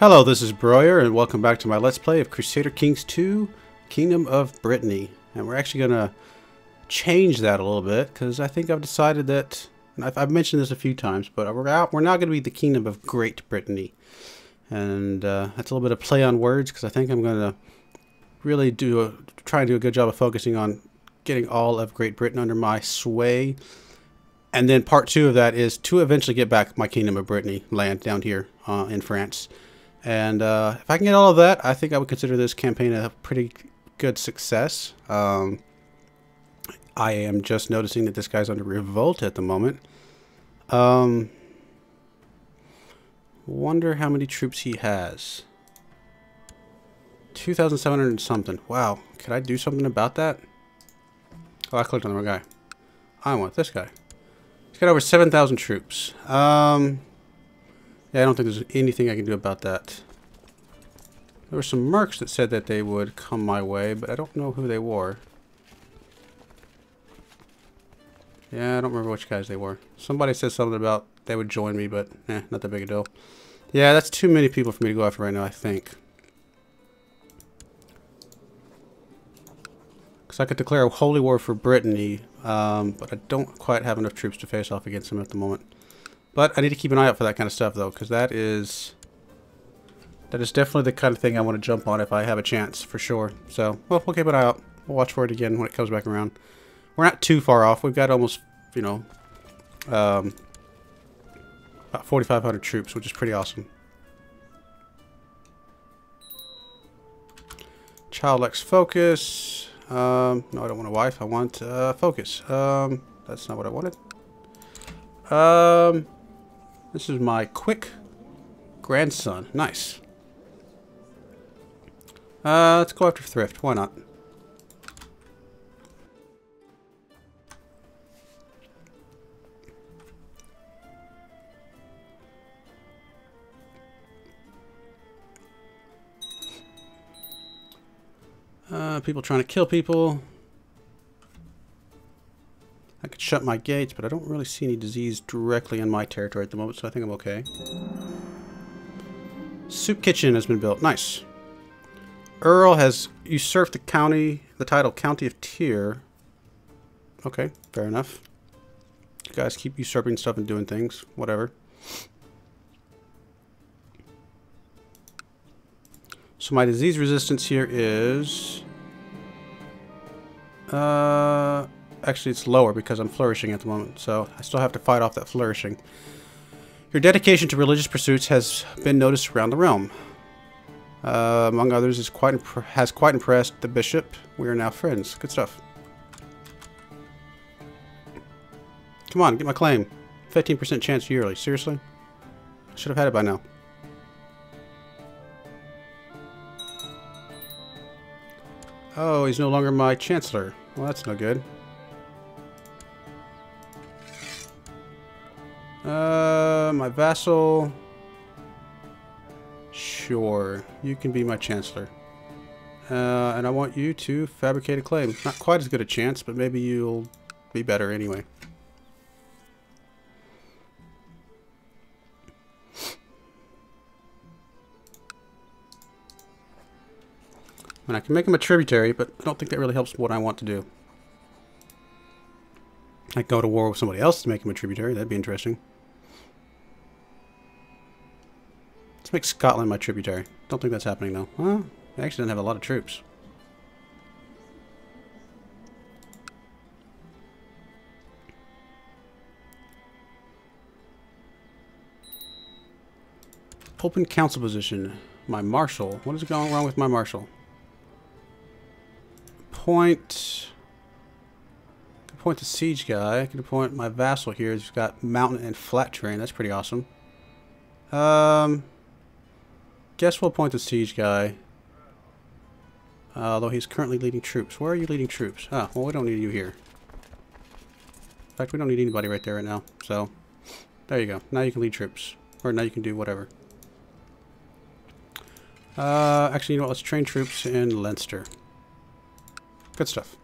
Hello, this is Broyar, and welcome back to my Let's Play of Crusader Kings 2, Kingdom of Brittany. And we're actually going to change that a little bit, because I think I've decided that, and I've, I've, mentioned this a few times, but we're, out, we're now going to be the Kingdom of Great Brittany. And uh, that's a little bit of play on words, because I think I'm going to really do a, try and do a good job of focusing on getting all of Great Britain under my sway. And then part two of that is to eventually get back my Kingdom of Brittany land down here uh, in France. And uh, if I can get all of that, I think I would consider this campaign a pretty good success. Um, I am just noticing that this guy's under revolt at the moment. Um, wonder how many troops he has. 2,700 something. Wow. Could I do something about that? Oh, I clicked on the wrong guy. I want this guy. He's got over 7,000 troops. Um, yeah, I don't think there's anything I can do about that. There were some mercs that said that they would come my way, but I don't know who they were. Yeah, I don't remember which guys they were. Somebody said something about they would join me, but eh, not that big a deal. Yeah, that's too many people for me to go after right now, I think. Because I could declare a holy war for Brittany, um, but I don't quite have enough troops to face off against them at the moment. But I need to keep an eye out for that kind of stuff, though, because that is... That is definitely the kind of thing I want to jump on if I have a chance, for sure. So, well, we'll keep an eye out. We'll watch for it again when it comes back around. We're not too far off. We've got almost, you know, um, about 4,500 troops, which is pretty awesome. Child X focus. Um, no, I don't want a wife. I want uh, focus. Um, that's not what I wanted. Um, this is my quick grandson. Nice. Uh, let's go after thrift. Why not? Uh, people trying to kill people. I could shut my gates, but I don't really see any disease directly in my territory at the moment, so I think I'm okay. Soup kitchen has been built. Nice. Earl has usurped the county, the title County of Tyr. Okay, fair enough. You guys keep usurping stuff and doing things. Whatever. So my disease resistance here is... Uh, actually, it's lower because I'm flourishing at the moment. So I still have to fight off that flourishing. Your dedication to religious pursuits has been noticed around the realm. Uh, among others, is quite has quite impressed the bishop. We are now friends. Good stuff. Come on, get my claim. 15% chance yearly. Seriously? Should have had it by now. Oh, he's no longer my chancellor. Well, that's no good. My vassal. Sure, you can be my chancellor. Uh, and I want you to fabricate a claim. Not quite as good a chance, but maybe you'll be better anyway. And I can make him a tributary, but I don't think that really helps what I want to do. I go to war with somebody else to make him a tributary. That'd be interesting. Let's make Scotland my tributary. Don't think that's happening though. Well, I actually don't have a lot of troops. Open council position. My marshal. What is going wrong with my marshal? Point. Point the siege guy. I can appoint my vassal here. He's got mountain and flat terrain. That's pretty awesome. Um, guess we'll appoint the siege guy. Uh, although he's currently leading troops. Where are you leading troops? Ah, well, we don't need you here. In fact, we don't need anybody right there right now. So, there you go. Now you can lead troops. Or now you can do whatever. Uh, actually, you know what? Let's train troops in Leinster. Good stuff.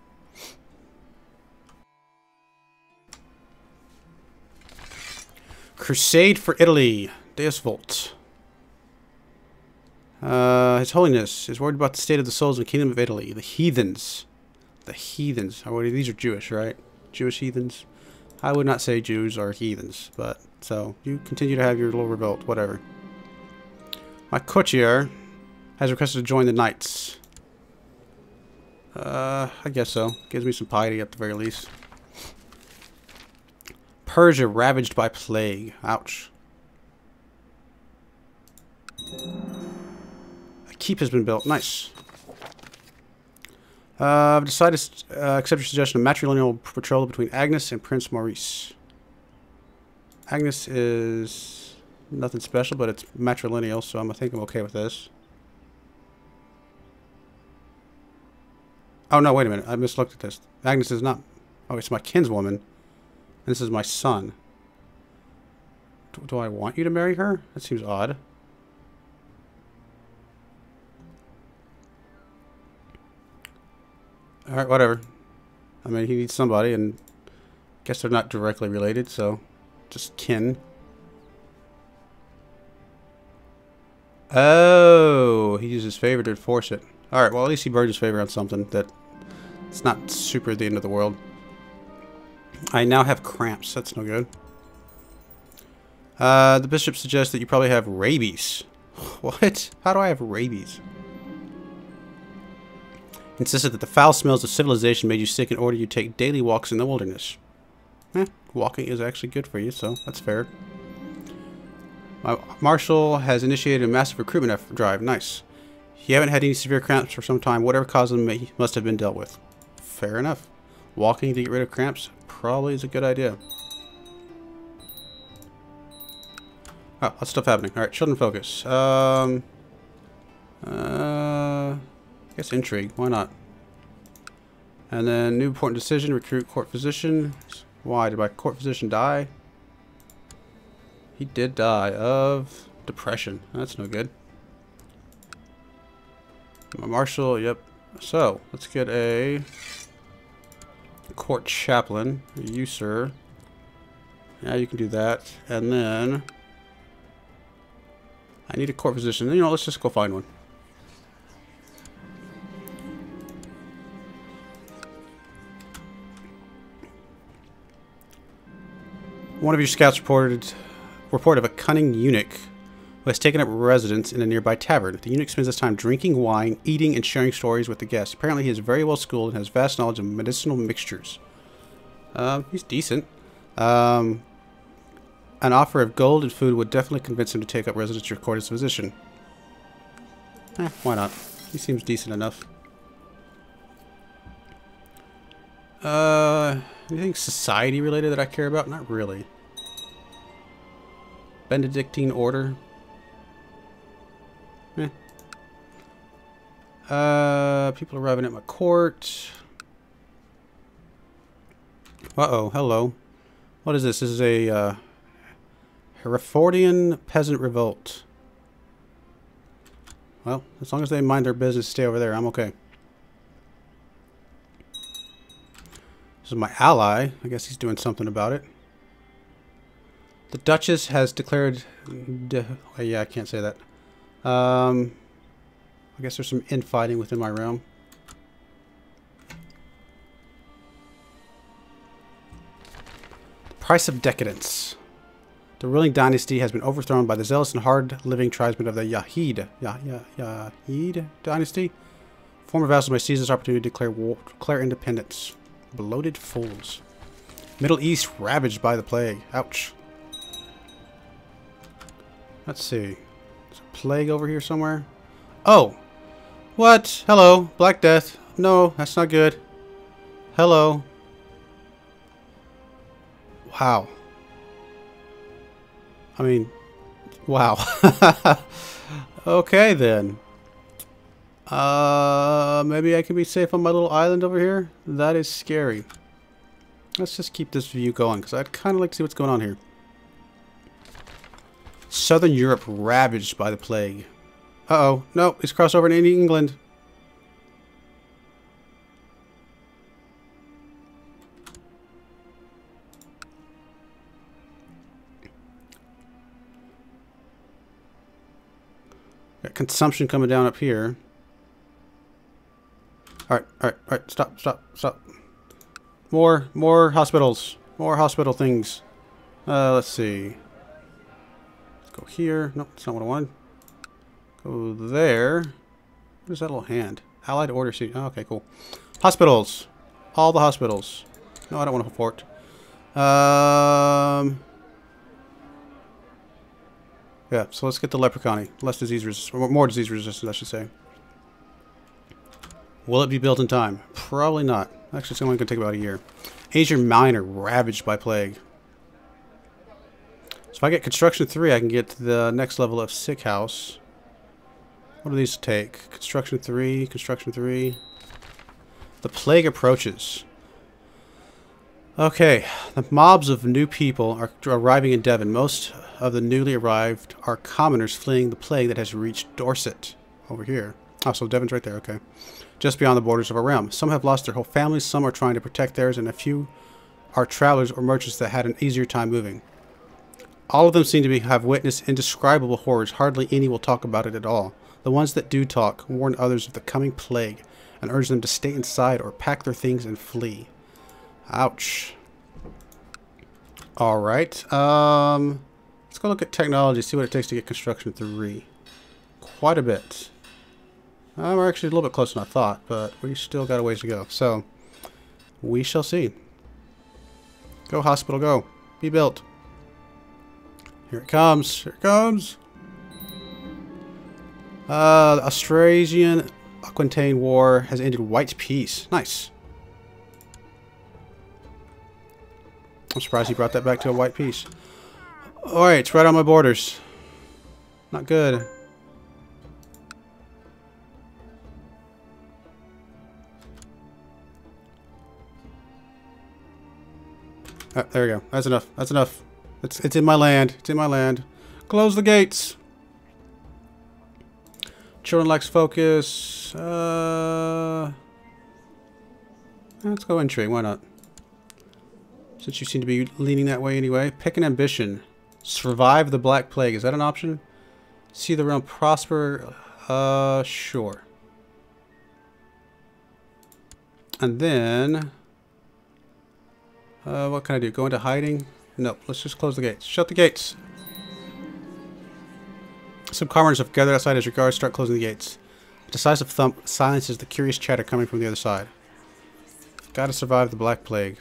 Crusade for Italy. Deus Vult. Uh, His Holiness is worried about the state of the souls in the Kingdom of Italy. The heathens. The heathens. These are Jewish, right? Jewish heathens. I would not say Jews are heathens, but so you continue to have your little revolt, whatever. My courtier has requested to join the knights. Uh, I guess so. Gives me some piety at the very least. Persia ravaged by plague. Ouch. Keep has been built. Nice. Uh, I've decided to uh, accept your suggestion of matrilineal betrothal between Agnes and Prince Maurice. Agnes is nothing special, but it's matrilineal, so I'm, I think I'm okay with this. Oh, no, wait a minute. I mislooked at this. Agnes is not... Oh, it's my kinswoman. And this is my son. Do, do I want you to marry her? That seems odd. Alright, whatever. I mean, he needs somebody, and I guess they're not directly related, so just kin. Oh, he uses favor to enforce it. Alright, well, at least he burned his favor on something that it's not super the end of the world. I now have cramps. That's no good. Uh, the bishop suggests that you probably have rabies. What? How do I have rabies? Insisted that the foul smells of civilization made you sick in order you take daily walks in the wilderness. Eh, walking is actually good for you, so that's fair. My marshal has initiated a massive recruitment drive. Nice. You haven't had any severe cramps for some time. Whatever caused them may, must have been dealt with. Fair enough. Walking to get rid of cramps probably is a good idea. Oh, lots of stuff happening. Alright, children focus. Um, uh, guess intrigue. Why not? And then new important decision, recruit court physician. Why? Did my court physician die? He did die of depression. That's no good. My marshal, yep. So, let's get a court chaplain. You, sir. Yeah, you can do that. And then... I need a court physician. You know, let's just go find one. One of your scouts reported report of a cunning eunuch who has taken up residence in a nearby tavern. The eunuch spends his time drinking wine, eating, and sharing stories with the guests. Apparently, he is very well schooled and has vast knowledge of medicinal mixtures. Um, he's decent. Um, an offer of gold and food would definitely convince him to take up residence at your court as physician. Eh, why not? He seems decent enough. Uh, anything society related that I care about? Not really. Benedictine order. Eh. Uh, people arriving at my court. Uh-oh, hello. What is this? This is a uh, Herefordian peasant revolt. Well, as long as they mind their business, stay over there, I'm okay. This is my ally. I guess he's doing something about it. The Duchess has declared... De oh, yeah, I can't say that. Um, I guess there's some infighting within my realm. Price of decadence. The ruling dynasty has been overthrown by the zealous and hard-living tribesmen of the Yahid, Yah, Yah, Yahid dynasty. Former vassals may seize this opportunity to declare, war, declare independence. Bloated fools. Middle East ravaged by the plague. Ouch. Let's see. There's a plague over here somewhere. Oh! What? Hello. Black Death. No, that's not good. Hello. Wow. I mean, wow. okay then. Uh, maybe I can be safe on my little island over here? That is scary. Let's just keep this view going, because I'd kind of like to see what's going on here. Southern Europe ravaged by the plague. Uh-oh. No, he's crossed over into England. Consumption coming down up here. Alright, alright, alright, stop, stop, stop. More, more hospitals. More hospital things. Uh, let's see. Let's go here. Nope, that's not what I wanted. Go there. What is that little hand? Allied order seat. Oh, okay, cool. Hospitals. All the hospitals. No, I don't want to fort. Um... Yeah, so let's get the leprosarium. Less disease resistant, more disease resistant, I should say. Will it be built in time? Probably not. Actually, it's only going to take about a year. Asian Minor, ravaged by plague. So if I get construction 3, I can get to the next level of sick house. What do these take? Construction 3, construction 3. The plague approaches. Okay, the mobs of new people are arriving in Devon. Most of the newly arrived are commoners fleeing the plague that has reached Dorset. Over here. Oh, so Devon's right there, okay. Just beyond the borders of our realm. Some have lost their whole families, some are trying to protect theirs, and a few are travelers or merchants that had an easier time moving. All of them seem to be, have witnessed indescribable horrors. Hardly any will talk about it at all. The ones that do talk warn others of the coming plague and urge them to stay inside or pack their things and flee. Ouch. Alright. Um, let's go look at technology, see what it takes to get construction 3. Quite a bit. Uh, we're actually a little bit closer than I thought, but we still got a ways to go. So, we shall see. Go, hospital, go. Be built. Here it comes. Here it comes. Uh, the Austrasian Aquitaine War has ended white peace. Nice. I'm surprised he brought that back to a white peace. Alright, it's right on my borders. Not good. Oh, there we go. That's enough. That's enough. It's, it's in my land. It's in my land. Close the gates. Children lacks focus. Uh, let's go intrigue. Why not? Since you seem to be leaning that way anyway. Pick an ambition. Survive the Black Plague. Is that an option? See the realm prosper? Uh, sure. And then... Uh, what can I do? Go into hiding? Nope. Let's just close the gates. Shut the gates. Some commoners have gathered outside as your guards start closing the gates. A decisive thump silences the curious chatter coming from the other side. Gotta survive the Black Plague.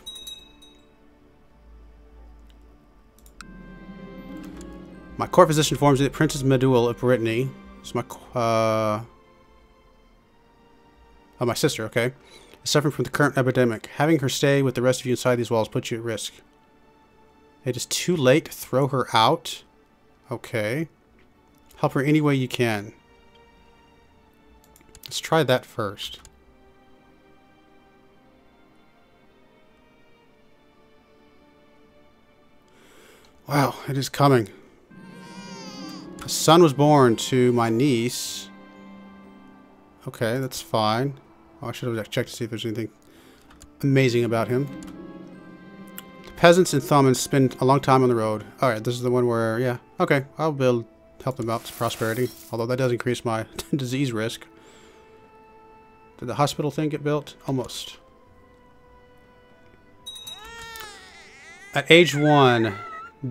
My court physician informs me that Princess Medul of Brittany is my, uh, oh, my sister, okay, suffering from the current epidemic. Having her stay with the rest of you inside these walls puts you at risk. It is too late to throw her out? Okay. Help her any way you can. Let's try that first. Wow, it is coming. A son was born to my niece. Okay, that's fine. Oh, I should have checked to see if there's anything amazing about him. The peasants in Thomond spend a long time on the road. Alright, this is the one where, yeah. Okay, I'll build, help them out to prosperity. Although that does increase my disease risk. Did the hospital thing get built? Almost. At age one,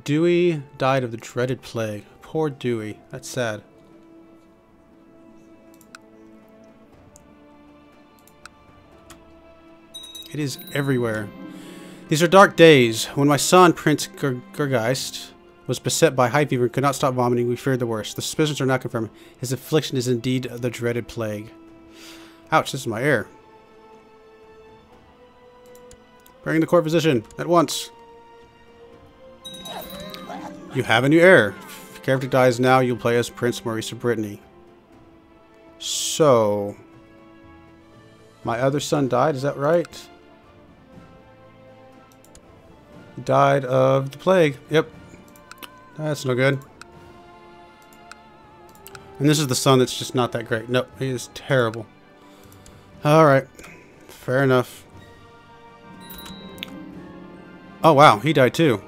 Dewey died of the dreaded plague. Poor Dewey. That's sad. It is everywhere. These are dark days. When my son, Prince Ger Gergeist, was beset by high fever and could not stop vomiting, we feared the worst. The suspicions are not confirmed. His affliction is indeed the dreaded plague. Ouch, this is my heir. Bring the court physician at once. You have a new heir character dies now, you'll play as Prince Maurice of Brittany. So, my other son died, is that right? Died of the plague. Yep. That's no good. And this is the son that's just not that great. Nope, he is terrible. Alright. Fair enough. Oh, wow. He died too.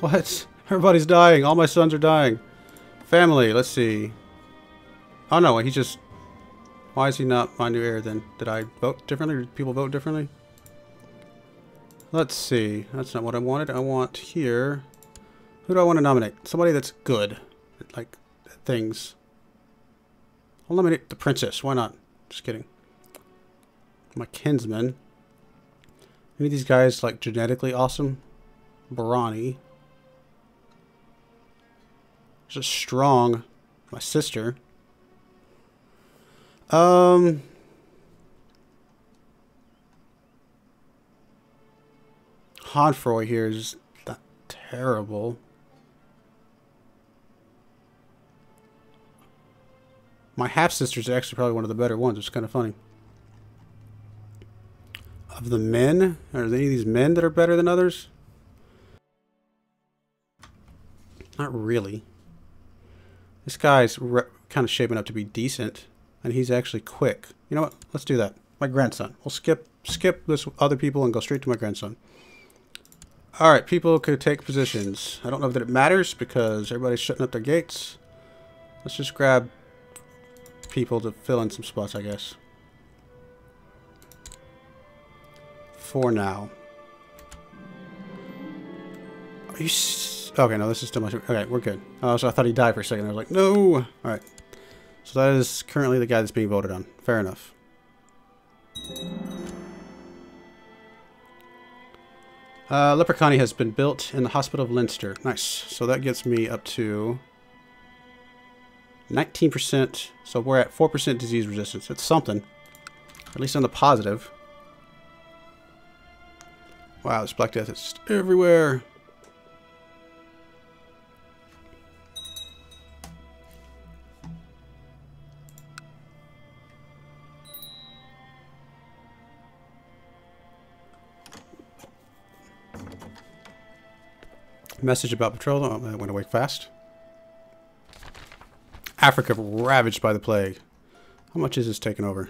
What? Everybody's dying. All my sons are dying. Family, let's see. Oh no, he just... Why is he not my new heir then? Did I vote differently? Did people vote differently? Let's see. That's not what I wanted. I want here... Who do I want to nominate? Somebody that's good. Like, things. I'll nominate the princess. Why not? Just kidding. My kinsman. Any of these guys, like, genetically awesome? Brawny. Just strong. My sister. Um... Hodfroy here is not terrible. My half-sister's actually probably one of the better ones. It's kind of funny. Of the men? Are there any of these men that are better than others? Not really. This guy's kind of shaping up to be decent. And he's actually quick. You know what? Let's do that. My grandson. We'll skip skip this other people and go straight to my grandson. Alright, people could take positions. I don't know that it matters because everybody's shutting up their gates. Let's just grab people to fill in some spots, I guess. For now. Are you... okay, no, this is still much... Okay, we're good. Oh, so I thought he died for a second. I was like, no! Alright. So that is currently the guy that's being voted on. Fair enough. Uh, Leprosarium has been built in the Hospital of Leinster. Nice. So that gets me up to 19%. So we're at 4% disease resistance. It's something. At least on the positive. Wow, this Black Death is everywhere. Message about betrothal. Oh, that went away fast. Africa ravaged by the plague. How much is this taking over?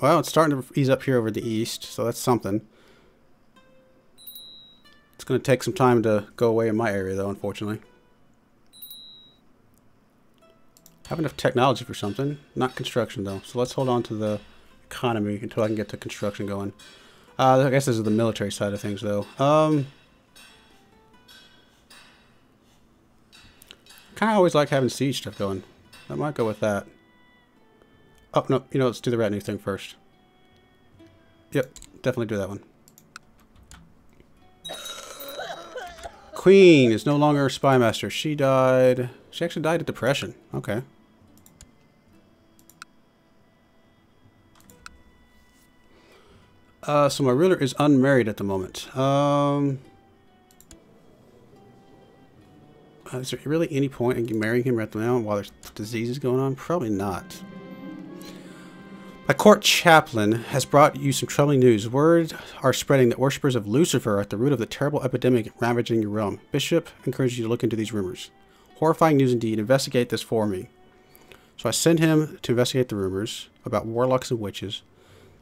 Well, it's starting to ease up here over the east, so that's something. It's going to take some time to go away in my area, though, unfortunately. have enough technology for something. Not construction, though. So let's hold on to the economy until I can get the construction going. Uh, I guess this is the military side of things, though. Um, kind of always like having siege stuff going. I might go with that. Oh, no, you know, let's do the rat thing first. Yep, definitely do that one. Queen is no longer a spy master. She died... She actually died of depression. Okay. Uh, so my ruler is unmarried at the moment. Um... Uh, is there really any point in marrying him right now while there's diseases going on? Probably not. My court chaplain has brought you some troubling news. Word are spreading that worshippers of Lucifer are at the root of the terrible epidemic ravaging your realm. Bishop encourages you to look into these rumors. Horrifying news indeed. Investigate this for me. So I send him to investigate the rumors about warlocks and witches.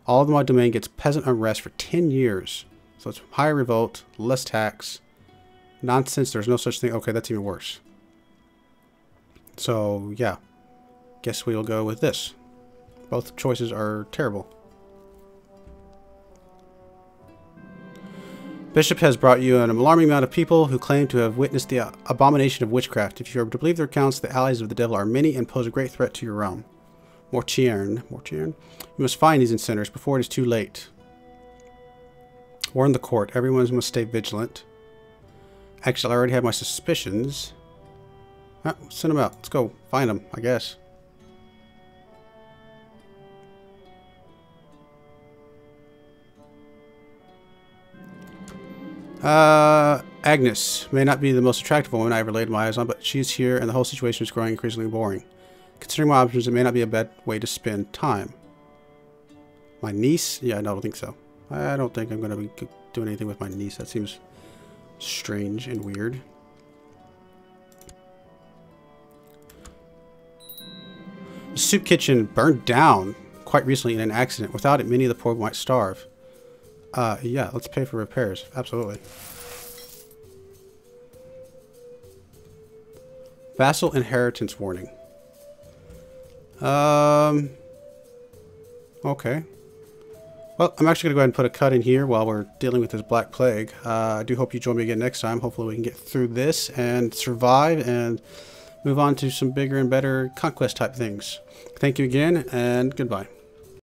All of my domain gets peasant unrest for 10 years. So it's higher revolt, less tax, Nonsense, there's no such thing. Okay, that's even worse. So, yeah. Guess we'll go with this. Both choices are terrible. Bishop has brought you an alarming amount of people who claim to have witnessed the abomination of witchcraft. If you are to believe their accounts, the allies of the devil are many and pose a great threat to your realm. Mortiern. Mortiern? You must find these incenters before it is too late. Warn the court. Everyone must stay vigilant. Actually, I already have my suspicions. Ah, send them out. Let's go find them, I guess. Uh, Agnes may not be the most attractive woman I ever laid my eyes on, but she's here and the whole situation is growing increasingly boring. Considering my options, it may not be a bad way to spend time. My niece? Yeah, no, I don't think so. I don't think I'm going to be doing anything with my niece. That seems strange and weird. The soup kitchen burned down quite recently in an accident. Without it, many of the poor might starve. Uh, yeah, let's pay for repairs. Absolutely. Vassal inheritance warning. Um. Okay. Well, I'm actually going to go ahead and put a cut in here while we're dealing with this Black Plague. Uh, I do hope you join me again next time. Hopefully we can get through this and survive and move on to some bigger and better conquest type things. Thank you again, and goodbye.